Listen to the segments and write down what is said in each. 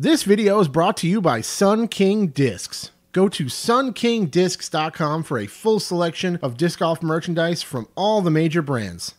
This video is brought to you by Sun King Discs. Go to sunkingdiscs.com for a full selection of disc golf merchandise from all the major brands.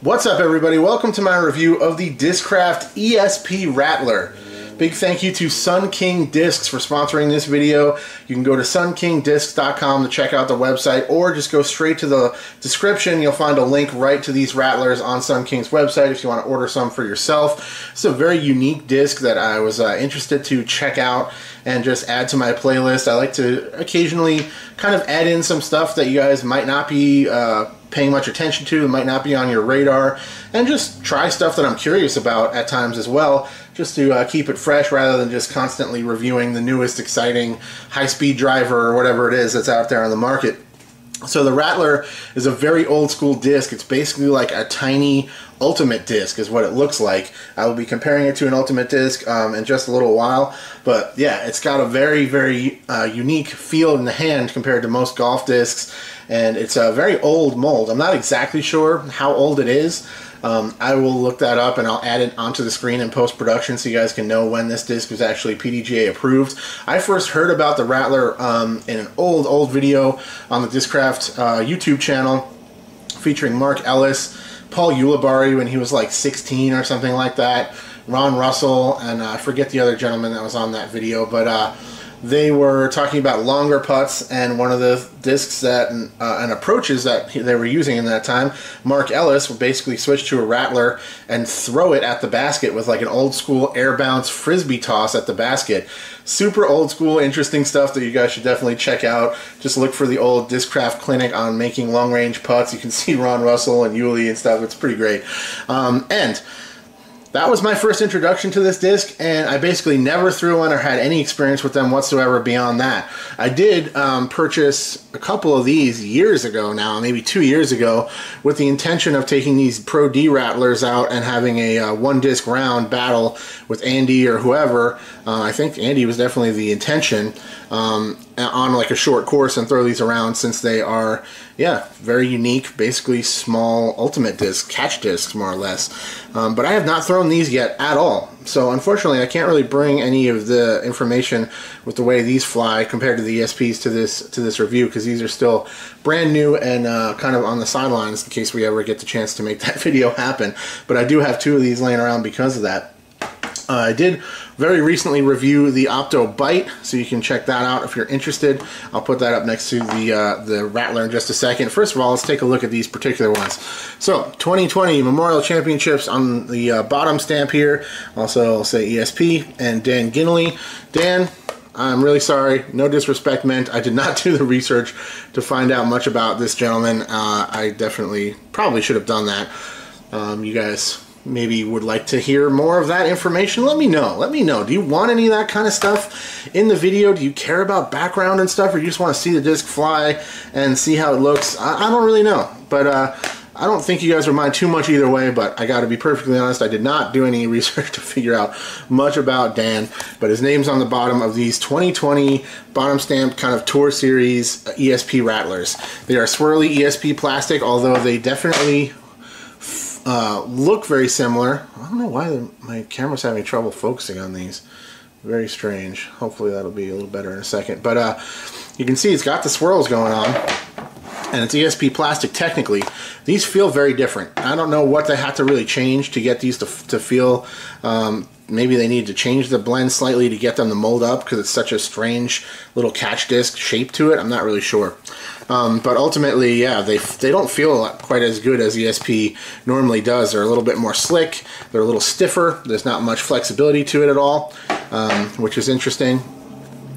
What's up, everybody? Welcome to my review of the Discraft ESP Rattler. Big thank you to Sun King Discs for sponsoring this video. You can go to sunkingdiscs.com to check out the website or just go straight to the description. You'll find a link right to these rattlers on Sun King's website if you want to order some for yourself. It's a very unique disc that I was uh, interested to check out and just add to my playlist. I like to occasionally kind of add in some stuff that you guys might not be uh, paying much attention to, might not be on your radar, and just try stuff that I'm curious about at times as well just to uh, keep it fresh rather than just constantly reviewing the newest exciting high-speed driver or whatever it is that's out there on the market. So the Rattler is a very old school disc. It's basically like a tiny Ultimate disc is what it looks like. I will be comparing it to an Ultimate disc um, in just a little while. But yeah, it's got a very, very uh, unique feel in the hand compared to most golf discs. And it's a very old mold. I'm not exactly sure how old it is. Um, I will look that up and I'll add it onto the screen in post-production so you guys can know when this disc was actually PDGA approved. I first heard about the Rattler um, in an old, old video on the Discraft uh, YouTube channel featuring Mark Ellis, Paul Ulibarri when he was like 16 or something like that, Ron Russell, and uh, I forget the other gentleman that was on that video, but uh, they were talking about longer putts and one of the discs that uh, and approaches that they were using in that time mark ellis would basically switch to a rattler and throw it at the basket with like an old school air bounce frisbee toss at the basket. Super old school interesting stuff that you guys should definitely check out. Just look for the old discraft clinic on making long range putts. You can see ron russell and Uli and stuff. It's pretty great. Um, and that was my first introduction to this disc, and I basically never threw one or had any experience with them whatsoever beyond that. I did um, purchase a couple of these years ago now, maybe two years ago, with the intention of taking these Pro D Rattlers out and having a uh, one disc round battle with Andy or whoever. Uh, I think Andy was definitely the intention um, on like a short course and throw these around since they are, yeah, very unique, basically small ultimate disc, catch discs more or less. Um, but I have not thrown these yet at all. So unfortunately, I can't really bring any of the information with the way these fly compared to the ESPs to this to this review because these are still brand new and uh, kind of on the sidelines in case we ever get the chance to make that video happen. But I do have two of these laying around because of that. Uh, I did very recently review the Opto Bite, so you can check that out if you're interested. I'll put that up next to the uh, the Rattler in just a second. First of all, let's take a look at these particular ones. So, 2020 Memorial Championships on the uh, bottom stamp here. Also, I'll say ESP and Dan Ginnelly. Dan, I'm really sorry. No disrespect meant. I did not do the research to find out much about this gentleman. Uh, I definitely probably should have done that. Um, you guys maybe would like to hear more of that information, let me know. Let me know. Do you want any of that kind of stuff in the video? Do you care about background and stuff, or you just want to see the disc fly and see how it looks? I, I don't really know, but uh, I don't think you guys would mind too much either way, but I got to be perfectly honest, I did not do any research to figure out much about Dan, but his name's on the bottom of these 2020 bottom stamped kind of Tour Series ESP Rattlers. They are swirly ESP plastic, although they definitely uh, look very similar. I don't know why my camera's having trouble focusing on these. Very strange. Hopefully that'll be a little better in a second. But uh, you can see it's got the swirls going on. And it's ESP plastic technically. These feel very different. I don't know what they have to really change to get these to, to feel um, maybe they need to change the blend slightly to get them to mold up because it's such a strange little catch disc shape to it. I'm not really sure. Um, but ultimately, yeah, they, they don't feel quite as good as ESP normally does. They're a little bit more slick. They're a little stiffer. There's not much flexibility to it at all, um, which is interesting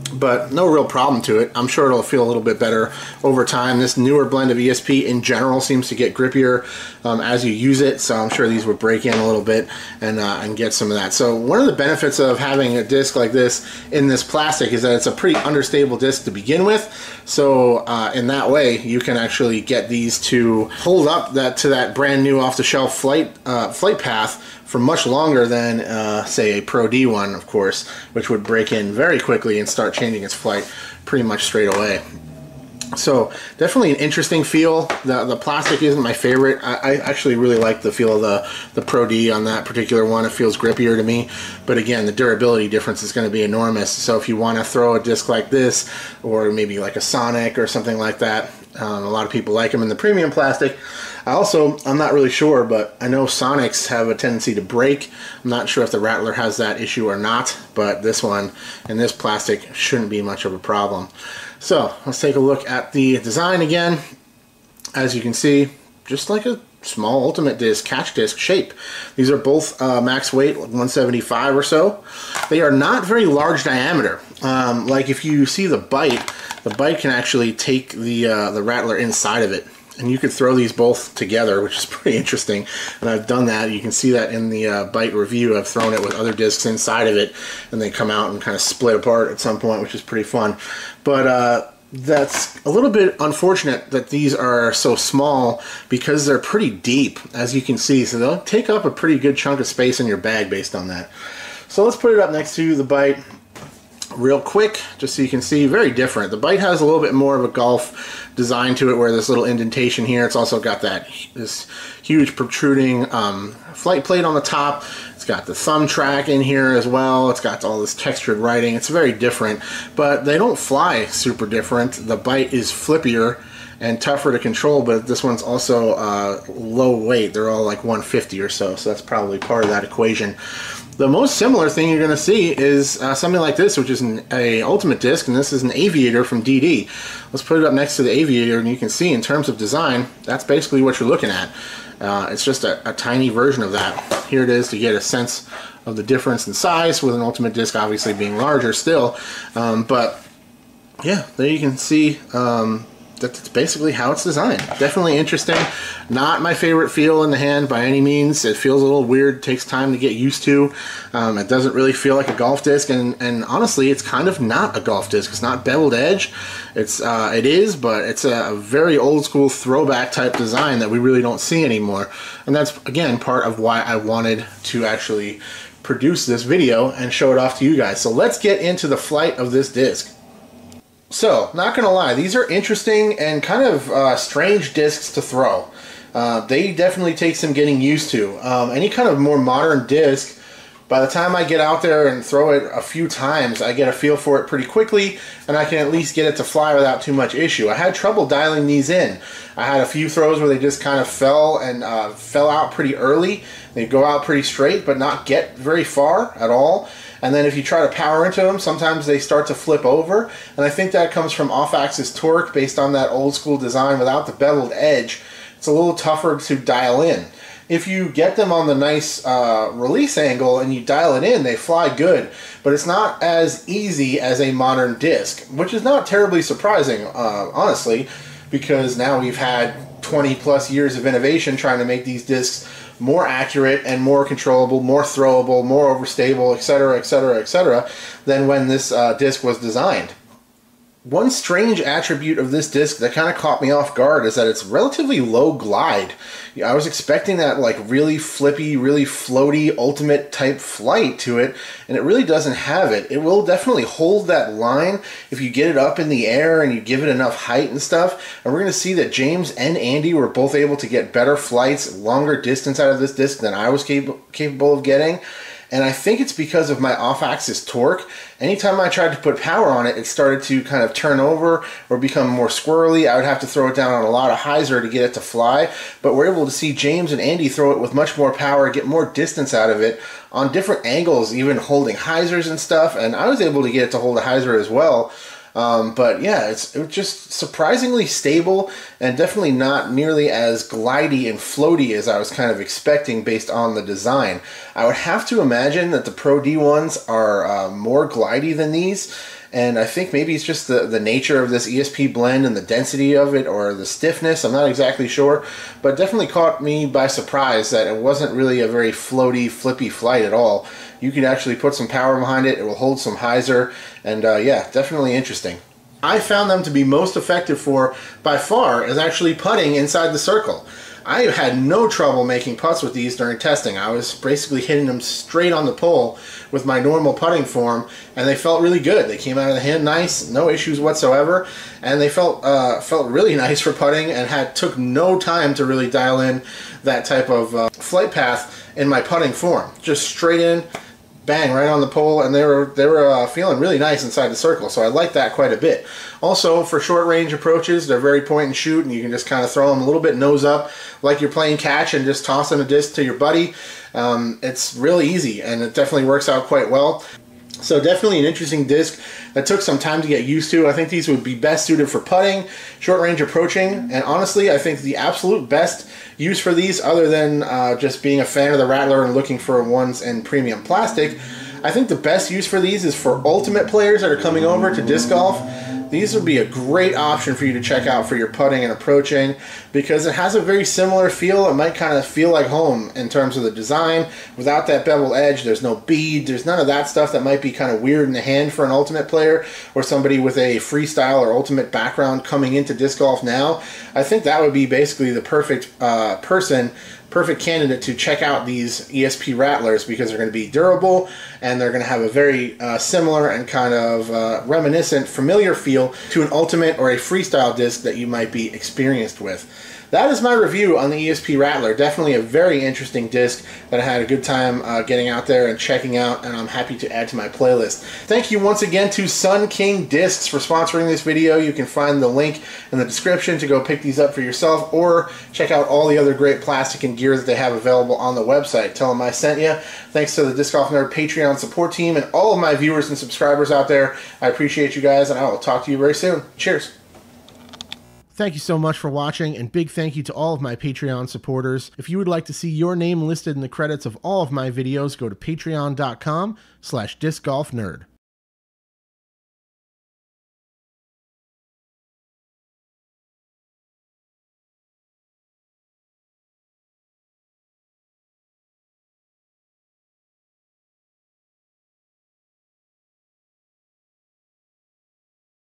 but no real problem to it. I'm sure it'll feel a little bit better over time. This newer blend of ESP in general seems to get grippier um, as you use it, so I'm sure these would break in a little bit and, uh, and get some of that. So one of the benefits of having a disc like this in this plastic is that it's a pretty understable disc to begin with, so uh, in that way you can actually get these to hold up that to that brand new off-the-shelf flight, uh, flight path for much longer than, uh, say, a Pro D one, of course, which would break in very quickly and start changing its flight pretty much straight away. So definitely an interesting feel. The the plastic isn't my favorite. I, I, actually really like the feel of the, the Pro D on that particular one. It feels grippier to me. But again, the durability difference is going to be enormous. So if you want to throw a disc like this, or maybe like a Sonic or something like that, um, a lot of people like them in the premium plastic. I also, I'm not really sure, but I know Sonics have a tendency to break. I'm not sure if the Rattler has that issue or not, but this one and this plastic shouldn't be much of a problem. So let's take a look at the design again. As you can see, just like a small Ultimate Disc catch disc shape. These are both uh, max weight, 175 or so. They are not very large diameter. Um, like if you see the bite, the bite can actually take the uh, the Rattler inside of it. And you could throw these both together, which is pretty interesting. And I've done that. You can see that in the uh, bite review. I've thrown it with other discs inside of it, and they come out and kind of split apart at some point, which is pretty fun. But uh, that's a little bit unfortunate that these are so small because they're pretty deep, as you can see. So they'll take up a pretty good chunk of space in your bag based on that. So let's put it up next to the bite real quick, just so you can see, very different. The bite has a little bit more of a golf design to it where this little indentation here, it's also got that this huge protruding um, flight plate on the top. It's got the thumb track in here as well. It's got all this textured writing. It's very different, but they don't fly super different. The bite is flippier and tougher to control, but this one's also uh, low weight. They're all like 150 or so, so that's probably part of that equation. The most similar thing you're going to see is uh, something like this, which is an a Ultimate Disc, and this is an Aviator from DD. Let's put it up next to the Aviator, and you can see in terms of design, that's basically what you're looking at. Uh, it's just a, a, tiny version of that. Here it is to get a sense of the difference in size, with an Ultimate Disc obviously being larger still. Um, but yeah, there you can see um, that's basically how it's designed. Definitely interesting. Not my favorite feel in the hand by any means. It feels a little weird. takes time to get used to. Um, it doesn't really feel like a golf disc, and, and honestly, it's kind of not a golf disc. It's not beveled edge. It's uh, it is, but it's a, a very old school throwback type design that we really don't see anymore. And that's again part of why I wanted to actually produce this video and show it off to you guys. So let's get into the flight of this disc. So, not gonna lie, these are interesting and kind of uh, strange discs to throw. Uh, they definitely take some getting used to. Um, any kind of more modern disc, by the time I get out there and throw it a few times, I get a feel for it pretty quickly, and I can at least get it to fly without too much issue. I had trouble dialing these in. I had a few throws where they just kind of fell and uh, fell out pretty early. They go out pretty straight, but not get very far at all. And then if you try to power into them, sometimes they start to flip over. And I think that comes from off-axis torque based on that old school design without the beveled edge. It's a little tougher to dial in. If you get them on the nice uh, release angle and you dial it in, they fly good. But it's not as easy as a modern disc, which is not terribly surprising, uh, honestly, because now we've had 20 plus years of innovation trying to make these discs more accurate and more controllable, more throwable, more overstable, etc., etc., etc., than when this uh, disc was designed. One strange attribute of this disc that kind of caught me off guard is that it's relatively low glide. I was expecting that like really flippy, really floaty, ultimate type flight to it, and it really doesn't have it. It will definitely hold that line if you get it up in the air and you give it enough height and stuff. And we're going to see that James and Andy were both able to get better flights, longer distance out of this disc than I was cap- capable of getting and I think it's because of my off-axis torque. Anytime I tried to put power on it, it started to kind of turn over or become more squirrely. I would have to throw it down on a lot of hyzer to get it to fly, but we're able to see James and Andy throw it with much more power, get more distance out of it on different angles, even holding hyzers and stuff, and I was able to get it to hold a hyzer as well. Um, but yeah, it's, just surprisingly stable and definitely not nearly as glidey and floaty as I was kind of expecting based on the design. I would have to imagine that the Pro D ones are uh, more glidey than these. And I think maybe it's just the, the nature of this ESP blend and the density of it or the stiffness. I'm not exactly sure, but definitely caught me by surprise that it wasn't really a very floaty, flippy flight at all you can actually put some power behind it. It will hold some hyzer, and uh, yeah, definitely interesting. I found them to be most effective for, by far, is actually putting inside the circle. I had no trouble making putts with these during testing. I was basically hitting them straight on the pole with my normal putting form, and they felt really good. They came out of the hand nice, no issues whatsoever, and they felt uh, felt really nice for putting, and had took no time to really dial in that type of uh, flight path in my putting form. Just straight in, bang right on the pole and they were they were uh, feeling really nice inside the circle so I like that quite a bit. Also for short range approaches they're very point and shoot and you can just kind of throw them a little bit nose up like you're playing catch and just tossing a disc to your buddy. Um, it's really easy and it definitely works out quite well so definitely an interesting disc that took some time to get used to. I think these would be best suited for putting, short range approaching, and honestly, I think the absolute best use for these, other than uh, just being a fan of the Rattler and looking for ones in premium plastic, I think the best use for these is for ultimate players that are coming over to disc golf these would be a great option for you to check out for your putting and approaching because it has a very similar feel. It might kind of feel like home in terms of the design. Without that bevel edge, there's no bead, there's none of that stuff that might be kind of weird in the hand for an ultimate player or somebody with a freestyle or ultimate background coming into disc golf now. I think that would be basically the perfect uh, person perfect candidate to check out these ESP Rattlers because they're going to be durable and they're going to have a very uh, similar and kind of uh, reminiscent, familiar feel to an Ultimate or a Freestyle disc that you might be experienced with that is my review on the ESP Rattler. Definitely a very interesting disc that I had a good time uh, getting out there and checking out, and I'm happy to add to my playlist. Thank you once again to Sun King Discs for sponsoring this video. You can find the link in the description to go pick these up for yourself or check out all the other great plastic and gear that they have available on the website. Tell them I sent you. Thanks to the Disc Golf Nerd Patreon support team and all of my viewers and subscribers out there. I appreciate you guys, and I will talk to you very soon. Cheers. Thank you so much for watching, and big thank you to all of my Patreon supporters. If you would like to see your name listed in the credits of all of my videos, go to patreon.com slash discgolfnerd.